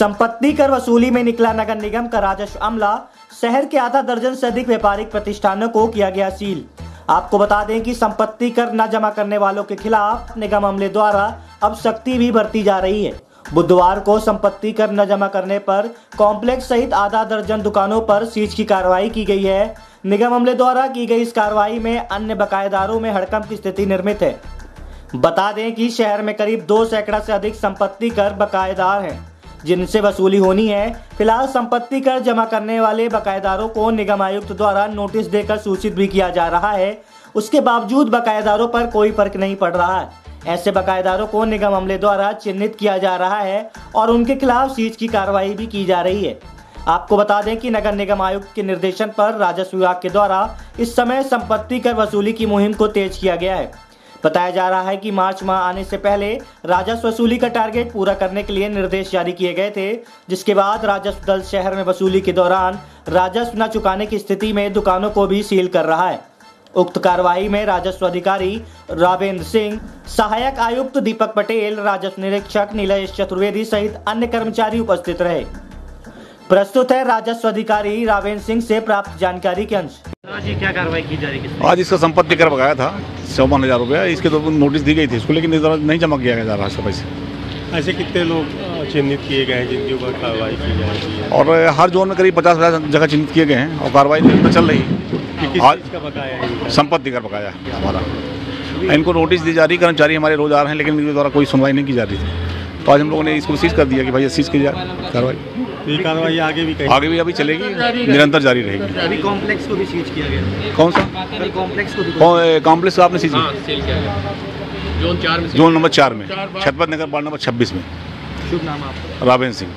संपत्ति कर वसूली में निकला नगर निगम का राजस्व अमला। शहर के आधा दर्जन से अधिक व्यापारिक प्रतिष्ठानों को किया गया सील। आपको बता दें कि संपत्ति कर न जमा करने वालों के खिलाफ निगम अमले द्वारा अब सख्ती भी बरती जा रही है। बुधवार को संपत्ति कर न जमा करने पर कॉम्प्लेक्स सहित आधा दर्जन दुकानों पर सीज की कार्रवाई की गई है। निगम अमले द्वारा की गई इस कार्रवाई में अन्य बकायेदारों में हड़कंप की स्थिति निर्मित है। बता दें कि शहर में करीब दो सैकड़ा से अधिक संपत्ति कर बकायेदार हैं। जिनसे वसूली होनी है। फ़िलहाल संपत्ति कर जमा करने वाले बकायेदारों को निगम आयुक्त द्वारा नोटिस देकर सूचित भी किया जा रहा है। उसके बावजूद बकायेदारों पर कोई फ़र्क नहीं पड़ रहा है। ऐसे बकायेदारों को निगम अमले द्वारा चिन्हित किया जा रहा है और उनके खिलाफ सीज की कार्रवाई भी की जा रही है। आपको बता दें कि नगर निगम आयुक्त के निर्देशन पर राजस्व विभाग के द्वारा इस समय संपत्ति कर वसूली की मुहिम को तेज किया गया है। बताया जा रहा है कि मार्च माह आने से पहले राजस्व वसूली का टारगेट पूरा करने के लिए निर्देश जारी किए गए थे जिसके बाद राजस्व दल शहर में वसूली के दौरान राजस्व न चुकाने की स्थिति में दुकानों को भी सील कर रहा है। उक्त कार्रवाई में राजस्व अधिकारी रावेंद्र सिंह सहायक आयुक्त दीपक पटेल राजस्व निरीक्षक नीलेश चतुर्वेदी सहित अन्य कर्मचारी उपस्थित रहे। प्रस्तुत है राजस्व अधिकारी रावेंद्र सिंह से प्राप्त जानकारी के अंश। आज क्या कार्रवाई की जा रही है? आज इसका संपत्ति कर बकाया था। चौवन हज़ार रुपया इसके तो नोटिस दी गई थी इसको लेकिन इस दौरान नहीं जमा किया गया जा रहा है पैसे ऐसे कितने लोग चिन्हित किए गए हैं जिनके ऊपर कार्रवाई की जाएगी? है? और हर जोन में करीब पचास हज़ार जगह चिन्हित किए गए हैं और कार्रवाई तो चल रही कि आज का है संपत्ति कर बकाया है हमारा। इनको नोटिस दी जा रही कर्मचारी हमारे रोज आ रहे हैं लेकिन इनके द्वारा कोई सुनवाई नहीं की जा रही थी। तो आज हम लोगों ने इसको सीज कर दिया कि भाई सीज की जाए कार्रवाई। तो ये कार्रवाई आगे भी आगे भी अभी चलेगी निरंतर जारी रहेगी। अभी कॉम्प्लेक्स को भी सीज किया गया। कौन सा? कॉम्प्लेक्स को कॉम्प्लेक्स का आपने सीज हाँ किया सेल किया गया। जोन चार में जोन नंबर चार में। छतपत नगर वार्ड नंबर छब्बीस में। शुभ नाम आपका। रावेन्द्र सिंह।